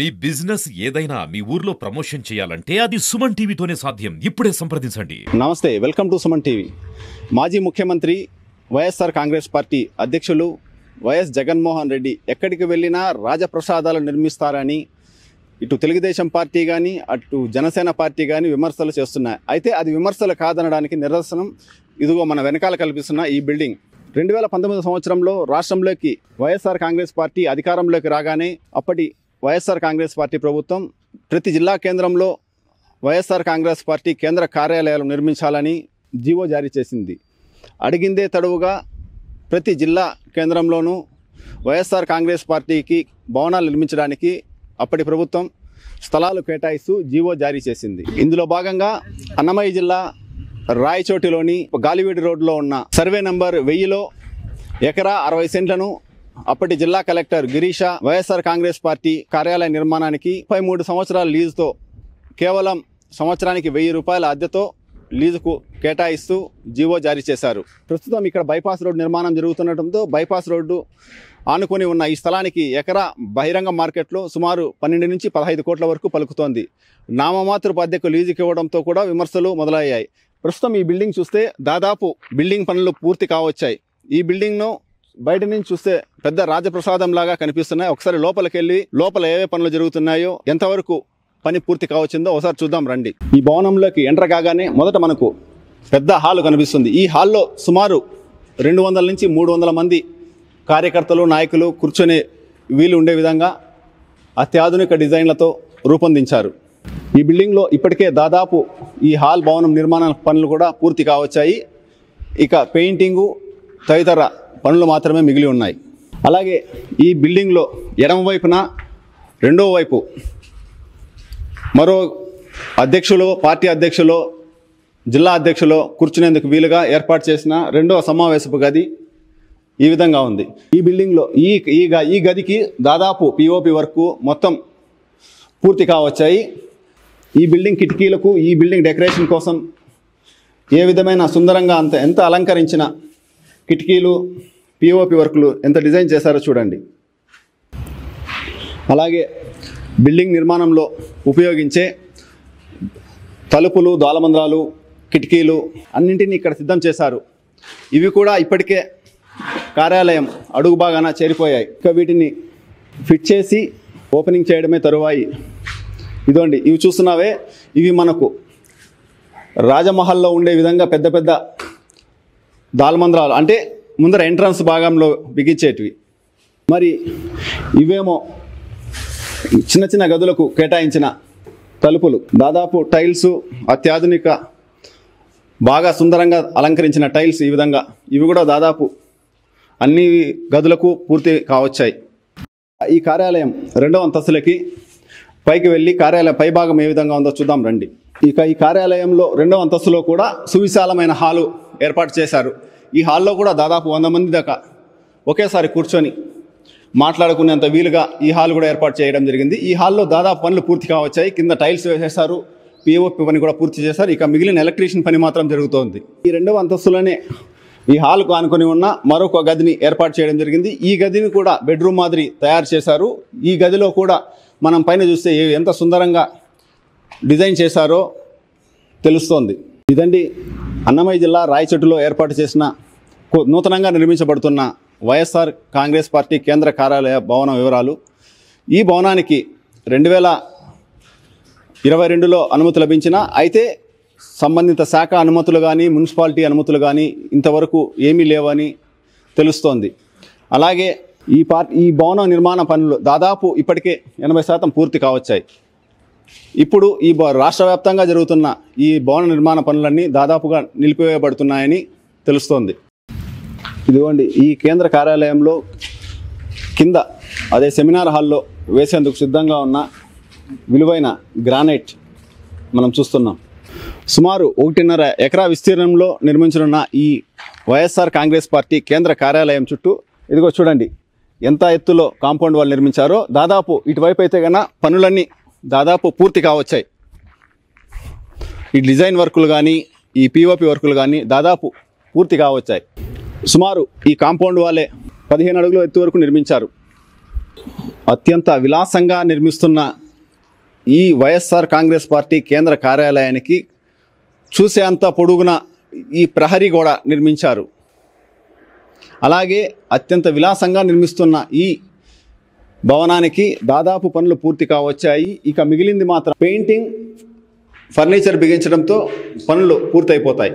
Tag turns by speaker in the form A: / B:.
A: మీ business ఏదైనా మీ ఊర్లో promotion చేయాలంటే అది సుమన్ టీవీతోనే సాధ్యం. ఇప్పుడే సంప్రదించండి.
B: నమస్తే వెల్కమ్ టు సుమన్ టీవీ. మాజీ ముఖ్యమంత్రి వైఎస్ఆర్ కాంగ్రెస్ పార్టీ అధ్యక్షులు వైఎస్ జగన్మోహన్ రెడ్డి ఎక్కడికి వెళ్ళినా రాజప్రసాదాలు నిర్మిస్తారని ఇటు తెలుగుదేశం పార్టీ కానీ అటు జనసేన పార్టీ కానీ విమర్శలు చేస్తున్నాయి. అయితే అది విమర్శలు కాదనడానికి నిదర్శనం ఇదిగో మన వెనకాల కల్పిస్తున్న ఈ బిల్డింగ్. రెండు వేల పంతొమ్మిది సంవత్సరంలో రాష్ట్రంలోకి వైఎస్ఆర్ కాంగ్రెస్ పార్టీ అధికారంలోకి రాగానే అప్పటి వైఎస్ఆర్ కాంగ్రెస్ పార్టీ ప్రభుత్వం ప్రతి జిల్లా కేంద్రంలో వైఎస్ఆర్ కాంగ్రెస్ పార్టీ కేంద్ర కార్యాలయాలు నిర్మించాలని జీవో జారీ చేసింది. అడిగిందే తడువుగా ప్రతి జిల్లా కేంద్రంలోనూ వైఎస్ఆర్ కాంగ్రెస్ పార్టీకి భవనాలు నిర్మించడానికి అప్పటి ప్రభుత్వం స్థలాలు కేటాయిస్తూ జీవో జారీ చేసింది. ఇందులో భాగంగా అన్నమయ్య జిల్లా రాయచోటిలోని గాలివీడి రోడ్లో ఉన్న సర్వే నంబర్ వెయ్యిలో ఎకరా అరవై సెంట్లను అప్పటి జిల్లా collector Girisha YSR Congress party కార్యాలయ నిర్మాణానికి ముప్పై మూడు సంవత్సరాల లీజుతో కేవలం సంవత్సరానికి వెయ్యి రూపాయల అద్దెతో లీజుకు కేటాయిస్తూ జీవో జారీ చేశారు. ప్రస్తుతం ఇక్కడ బైపాస్ రోడ్డు నిర్మాణం జరుగుతుండటంతో బైపాస్ రోడ్డు ఆనుకొని ఉన్న ఈ స్థలానికి ఎకరా బహిరంగ మార్కెట్లో సుమారు పన్నెండు నుంచి పదహైదు కోట్ల వరకు పలుకుతోంది. నామమాత్రపు అద్దెకు లీజుకి ఇవ్వడంతో కూడా విమర్శలు మొదలయ్యాయి. ప్రస్తుతం ఈ బిల్డింగ్ చూస్తే దాదాపు బిల్డింగ్ పనులు పూర్తి కావచ్చాయి. ఈ బిల్డింగ్ను బయట నుంచి చూస్తే పెద్ద రాజప్రసాదం లాగా కనిపిస్తున్నాయి. ఒకసారి లోపలికి వెళ్ళి లోపల ఏవే పనులు జరుగుతున్నాయో ఎంతవరకు పని పూర్తి కావచ్చిందో ఒకసారి చూద్దాం రండి. ఈ భవనంలోకి ఎంటర్ కాగానే మొదట మనకు పెద్ద హాల్ కనిపిస్తుంది. ఈ హాల్లో సుమారు రెండు వందల నుంచి మూడు వందల మంది కార్యకర్తలు నాయకులు కూర్చొని వీలు ఉండే విధంగా అత్యాధునిక డిజైన్లతో రూపొందించారు. ఈ బిల్డింగ్లో ఇప్పటికే దాదాపు ఈ హాల్ భవనం నిర్మాణ పనులు కూడా పూర్తి కావచ్చాయి. ఇక పెయింటింగు తదితర పనులు మాత్రమే మిగిలి ఉన్నాయి. అలాగే ఈ బిల్డింగ్లో ఎడమ వైపున రెండో వైపు మరో అధ్యక్షులు పార్టీ అధ్యక్షులు జిల్లా అధ్యక్షులు కూర్చునేందుకు వీలుగా ఏర్పాటు చేసిన రెండవ సమావేశపు గది ఈ విధంగా ఉంది. ఈ బిల్డింగ్లో ఈ ఈ ఈ గదికి దాదాపు పిఓపి వరకు మొత్తం పూర్తి కావచ్చాయి. ఈ బిల్డింగ్ కిటికీలకు ఈ బిల్డింగ్ డెకరేషన్ కోసం ఏ విధమైన సుందరంగా అంత ఎంత అలంకరించిన కిటికీలు పిఓపి వర్కులు ఎంత డిజైన్ చేశారో చూడండి. అలాగే బిల్డింగ్ నిర్మాణంలో ఉపయోగించే తలుపులు ద్వాలమంద్రాలు కిటికీలు అన్నింటినీ ఇక్కడ సిద్ధం చేశారు. ఇవి కూడా ఇప్పటికే కార్యాలయం అడుగు బాగాన చేరిపోయాయి. ఇక వీటిని ఫిట్ చేసి ఓపెనింగ్ చేయడమే తరువాయి. ఇదోండి ఇవి చూస్తున్నావే? ఇవి మనకు రాజమహల్లో ఉండే విధంగా పెద్ద పెద్ద దాల్మంద్రాలు అంటే ముందర ఎంట్రన్స్ భాగంలో బిగించేటివి. మరి ఇవేమో చిన్న చిన్న గదులకు కేటాయించిన తలుపులు. దాదాపు టైల్స్ అత్యాధునిక బాగా సుందరంగా అలంకరించిన టైల్స్ ఈ విధంగా. ఇవి కూడా దాదాపు అన్ని గదులకు పూర్తి కావచ్చాయి. ఈ కార్యాలయం రెండవ అంతస్తులకి పైకి వెళ్ళి కార్యాలయం పై భాగం ఏ విధంగా ఉందో చూద్దాం రండి. ఇక ఈ కార్యాలయంలో రెండవ అంతస్తులో కూడా సువిశాలమైన హాలు ఏర్పాటు చేశారు. ఈ హాల్లో కూడా దాదాపు వంద మంది దాకా ఒకేసారి కూర్చొని మాట్లాడుకునేంత వీలుగా ఈ హాల్ కూడా ఏర్పాటు చేయడం జరిగింది. ఈ హాల్లో దాదాపు పనులు పూర్తి కావచ్చాయి. కింద టైల్స్ వేసేశారు. పిఓపి పని కూడా పూర్తి చేశారు. ఇక మిగిలిన ఎలక్ట్రీషియన్ పని మాత్రం జరుగుతోంది. ఈ రెండవ అంతస్తులోనే ఈ హాల్కు ఆనుకొని ఉన్న మరొక గదిని ఏర్పాటు చేయడం జరిగింది. ఈ గదిని కూడా బెడ్రూమ్ మాదిరి తయారు చేశారు. ఈ గదిలో కూడా మనం పైన చూస్తే ఏ- ఎంత సుందరంగా డిజైన్ చేశారో తెలుస్తోంది. ఇదండి అన్నమయ్య జిల్లా రాయచెట్టులో ఏర్పాటు చేసిన నూతనంగా నిర్మించబడుతున్న వైఎస్ఆర్ కాంగ్రెస్ పార్టీ కేంద్ర కార్యాలయ భవన వివరాలు. ఈ భవనానికి రెండు వేల ఇరవై రెండులో అనుమతి లభించిన అయితే సంబంధిత శాఖ అనుమతులు కానీ మున్సిపాలిటీ అనుమతులు కానీ ఇంతవరకు ఏమీ లేవని తెలుస్తోంది. అలాగే ఈ పార్ ఈ భవన నిర్మాణ పనులు దాదాపు ఇప్పటికే ఎనభై శాతం పూర్తి కావచ్చాయి. ఇప్పుడు ఈ రాష్ట్ర వ్యాప్తంగా జరుగుతున్న ఈ భవన నిర్మాణ పనులన్నీ దాదాపుగా నిలిపివేయబడుతున్నాయని తెలుస్తోంది. ఇదిగోండి ఈ కేంద్ర కార్యాలయంలో కింద అదే సెమినార్ హాల్లో వేసేందుకు సిద్ధంగా ఉన్న విలువైన గ్రానైట్ మనం చూస్తున్నాం. సుమారు ఒకటిన్నర ఎకరా విస్తీర్ణంలో నిర్మించనున్న ఈ వైఎస్ఆర్ కాంగ్రెస్ పార్టీ కేంద్ర కార్యాలయం చుట్టూ ఇదిగో చూడండి ఎంత ఎత్తులో కాంపౌండ్ వాళ్ళు నిర్మించారో దాదాపు ఇటువైపు అయితే కన్నా పనులన్నీ దాదాపు పూర్తి కావచ్చాయి. ఈ డిజైన్ వర్కులు కానీ ఈ పిఓపి వర్కులు కానీ దాదాపు పూర్తి కావచ్చాయి. సుమారు ఈ కాంపౌండ్ వాళ్ళే పదిహేను అడుగుల ఎత్తు వరకు నిర్మించారు. అత్యంత విలాసంగా నిర్మిస్తున్న ఈ వైఎస్ఆర్ కాంగ్రెస్ పార్టీ కేంద్ర కార్యాలయానికి చూసేంత పొడుగున ఈ ప్రహరీ గోడ నిర్మించారు. అలాగే అత్యంత విలాసంగా నిర్మిస్తున్న ఈ భవనానికి దాదాపు పనులు పూర్తి కావచ్చాయి. ఇక మిగిలింది మాత్రం పెయింటింగ్ ఫర్నిచర్ బిగించడంతో పనులు పూర్తయిపోతాయి.